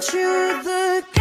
to the